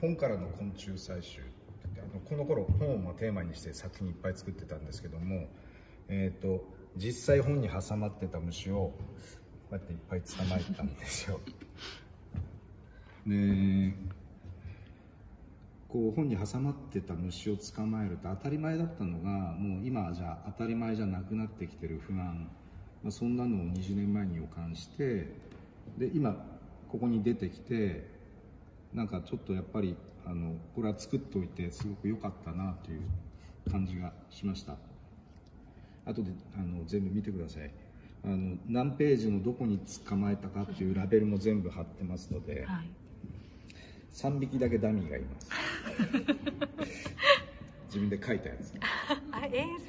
本からの昆虫採集。あのこの頃本をテーマにして作品いっぱい作ってたんですけども、えーと、実際本に挟まってた虫をこうやっていっぱい捕まえたんですよ。でこう本に挟まってた虫を捕まえると当たり前だったのがもう今じゃ当たり前じゃなくなってきてる不安、まあ、そんなのを20年前に予感してで今ここに出てきてなんかちょっとやっぱりあのこれは作っておいてすごく良かったなという感じがしました。後であの全部見てください。あの何ページのどこに捕まえたかっていうラベルも全部貼ってますので、はい、3匹だけダミーがいます。自分で書いたやつ。あえー